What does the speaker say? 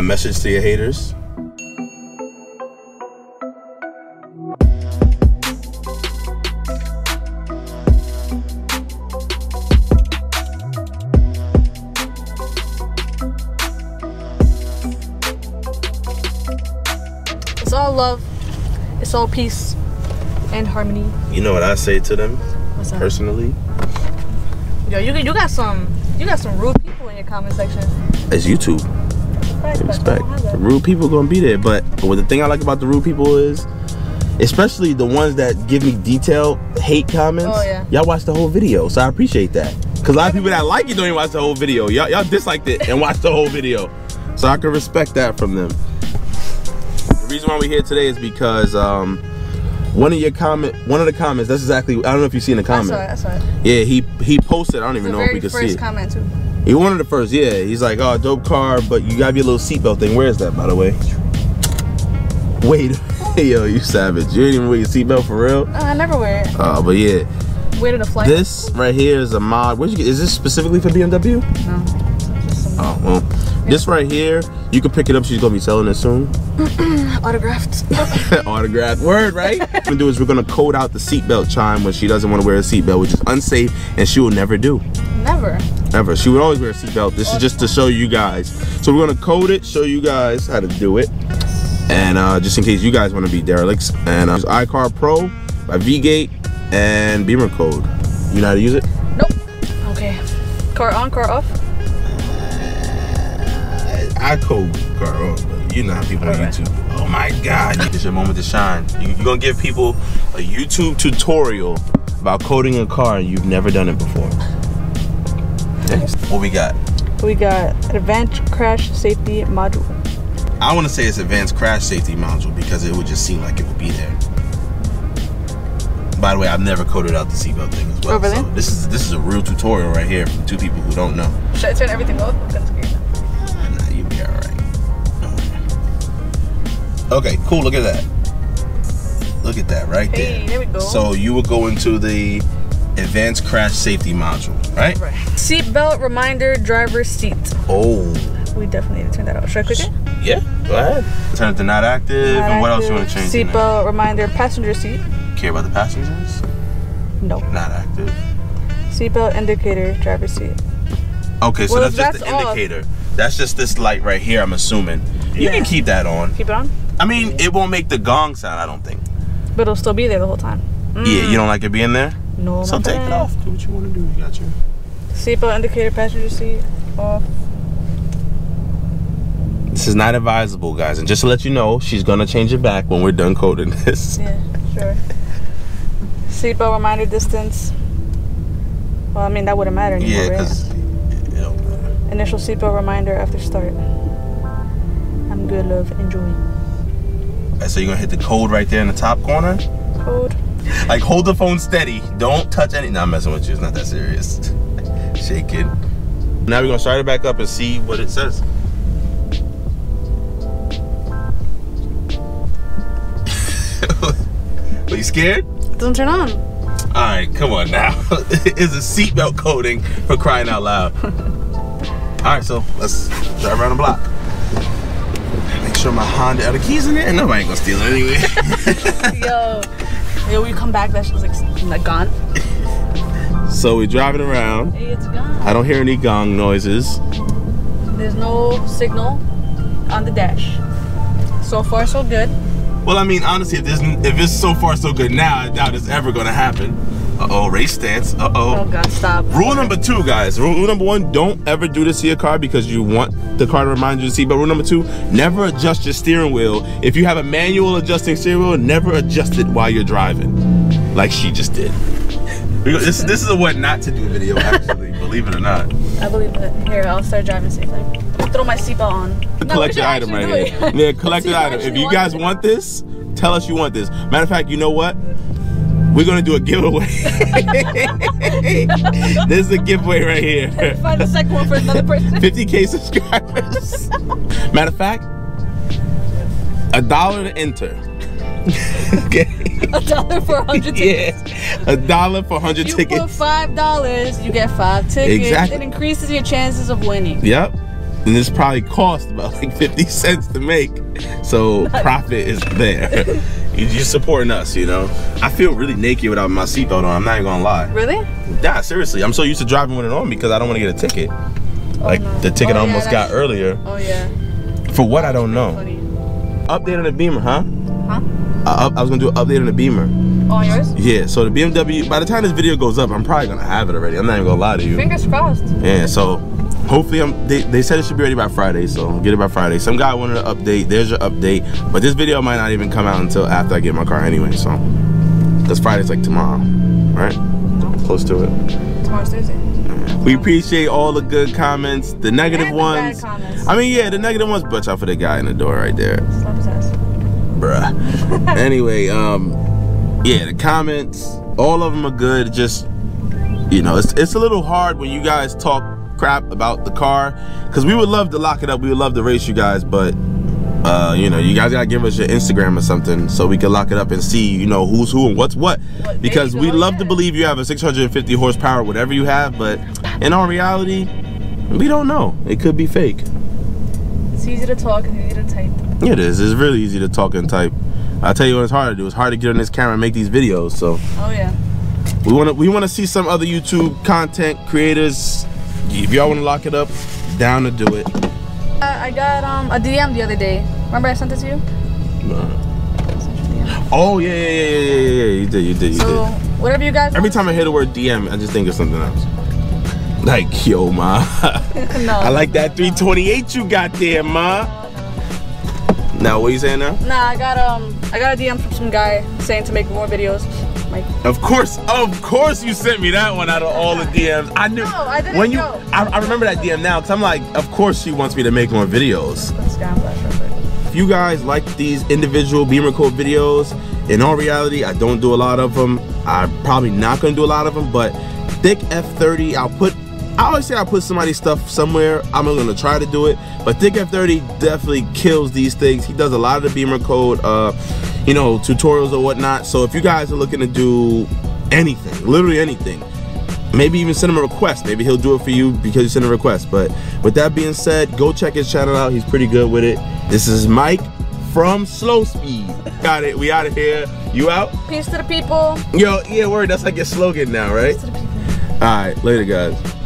A message to your haters. It's all love. It's all peace and harmony. You know what I say to them What's personally? Yo, you you got some you got some rude people in your comment section. It's YouTube. Respect, but I Respect. don't have that. Rude people gonna be there, but what the thing I like about the rude people is, especially the ones that give me detailed hate comments. Oh, yeah. Y'all watch the whole video, so I appreciate that. Cause a lot of people that like it don't even watch the whole video. Y'all, y'all disliked it and watched the whole video, so I can respect that from them. The reason why we're here today is because um, one of your comment, one of the comments. That's exactly. I don't know if you seen the I saw it. I saw it. Yeah, he he posted. I don't The even know if we could see it. comment too. He wanted the first, yeah. He's like, oh, dope car, but you got your little seatbelt thing. Where is that, by the way? Wait, yo, you savage. You ain't even wear your seatbelt for real? Uh, I never wear it. Uh, but yeah, Where did the flight? this right here is a mod. Where'd you get? Is this specifically for BMW? No. Oh, well, this right here, you can pick it up. She's gonna be selling it soon. autographed. Autographed word, right? what we're gonna do is we're gonna code out the seatbelt chime when she doesn't want to wear a seatbelt, which is unsafe, and she will never do. never. Ever. She would always wear a seatbelt. This is just to show you guys. So we're gonna code it, show you guys how to do it, and uh, just in case you guys want to be derelicts. And uh, it's iCar Pro by VGate and BimmerCode. You know how to use it? Nope. Okay. Car on, car off. I code car off, but you know how people on YouTube. Oh my God! It's your moment to shine. You, you're gonna give people a YouTube tutorial about coding a car, and you've never done it before. Next, what we got? We got advanced crash safety module. I want to say it's advanced crash safety module because it would just seem like it would be there. By the way, I've never coded out the seatbelt thing as well. Oh, really? So this is this is a real tutorial right here from two people who don't know. Should I turn everything off? That's great. Nah, you'll be all right. Okay, cool. Look at that. Look at that right there. Hey, there we go. So you would go into the advanced crash safety module, right? Right. Seatbelt reminder, driver seat. Oh, We definitely need to turn that off. Should I click it? yeah. Go ahead. Turn it to not active. and what else you want to change? Seatbelt reminder, passenger seat. Care about the passengers? No. Not active. Seatbelt indicator, driver seat. Okay, so Well, that's just that's the off- indicator. That's just this light right here, I'm assuming. You Yeah. can keep that on. Keep it on, I mean, it won't make the gong sound, I don't think. but it'll still be there the whole time. Yeah, you mm. don't like it being there? No, So not take it bad. off. Do what you want to do. You got you. Seatbelt indicator, passenger seat off. This is not advisable, guys. And just to let you know, she's gonna change it back when we're done coding this. Yeah, sure. Seatbelt reminder distance. Well, I mean that wouldn't matter anymore, Yeah, because right? because Initial seatbelt reminder after start. I'm good, love. Enjoy. so you're gonna hit the code right there in the top corner. Code. Like hold the phone steady. Don't touch any. I'm messing with you. It's not that serious. Shake it. Now we're gonna start it back up and see what it says. Are you scared? Don't turn on. All right, come on now. it's a seatbelt coding for crying out loud. All right, so let's drive around the block. Make sure my Honda are the keys in it? and nobody ain't gonna steal it anyway. Yo. Yo, we come back, that shit was like, like gone. so we're driving around. Hey, it's gone. I don't hear any gong noises. There's no signal on the dash. So far, so good. Well, I mean, honestly, if, this, if it's so far so good now, I doubt it's ever gonna happen. Uh oh, race stance. Uh Oh oh. God, stop. Rule number two, guys. Rule number one: don't ever do this to your car because you want the car to remind you to see. But rule number two: never adjust your steering wheel. If you have a manual adjusting steering wheel, never adjust it while you're driving, like she just did. This, this is a what not to do video, actually. believe it or not. I believe it. Here, I'll start driving safely. Throw my seatbelt on. No, we collector item right here. Yeah, it. collector See if I item. If you guys want this, tell us you want this. Matter of fact, you know what? We're gonna do a giveaway. this is a giveaway right here. Find the second one for another person. 50k subscribers. Matter of fact, a dollar to enter. okay. A dollar for a hundred tickets. Yeah. A dollar for 100 tickets. You put five dollars, you get five tickets. Exactly. It increases your chances of winning. Yep. And this probably cost about like 50 cents to make. So profit is there. you are supporting us, you know. I feel really naked without my seatbelt on. I'm not even gonna lie. Really? Yeah, seriously. I'm so used to driving with it on because I don't want to get a ticket. Oh, like no. the ticket oh, I almost yeah, got earlier. Oh yeah. For what I don't know. Funny. Update on the Beamer, huh? Huh? I, I was gonna do an update on the Beamer. Oh, yours? Yeah, so the BMW, by the time this video goes up, I'm probably gonna have it already. I'm not even gonna lie to you. Fingers crossed. Yeah, so hopefully I'm, they, they said it should be ready by Friday, so get it by Friday. Some guy wanted to update, there's your update. But this video might not even come out until after I get my car anyway, so. Because Friday's like tomorrow, right? No. Close to it. Tomorrow's Thursday. We appreciate all the good comments, the negative and ones. The I mean, yeah, the negative ones, but out for the guy in the door right there. Bruh. anyway, um, yeah, the comments, all of them are good. Just, you know, it's, it's a little hard when you guys talk crap about the car because we would love to lock it up. We would love to race you guys, but uh, you know, you guys gotta give us your Instagram or something so we can lock it up and see, you know, who's who and what's what. Because we love to believe you have a 650 horsepower, whatever you have, but in all reality, we don't know. It could be fake. It's easy to talk and easy to type. It is. It's really easy to talk and type. I tell you what, it's hard to do. It's hard to get on this camera and make these videos. So. Oh yeah. We want to we want to see some other YouTube content creators. If y'all want to lock it up, down to do it. I got um a DM the other day. Remember I sent it to you? Oh yeah, yeah, yeah, yeah, yeah, You did, you did, you so, did. whatever you guys. Every time I hear the word DM, I just think of something else. Like yo, ma. no. I like that 328 you got there, ma. Now, what are you saying now? Nah, I got um, I got a DM from some guy saying to make more videos. Of course, of course, you sent me that one out of all the DMs. I knew no, I didn't when you. I, I, remember that DM now because I'm like, of course, she wants me to make more videos. If you guys like these individual BimmerCode videos, in all reality, I don't do a lot of them. I'm probably not gonna do a lot of them, but Thic_F30, I'll put I always say I put somebody's stuff somewhere. I'm gonna try to do it. But Thic_F30 definitely kills these things. He does a lot of the BimmerCode, uh, you know, tutorials or whatnot. So if you guys are looking to do anything, literally anything, maybe even send him a request. Maybe he'll do it for you because you sent a request. But with that being said, go check his channel out. He's pretty good with it. This is Mike from Slowspeed. Got it. We out of here. You out? Peace to the people. Yo, yeah, word. That's like your slogan now, right? All right. Later, guys.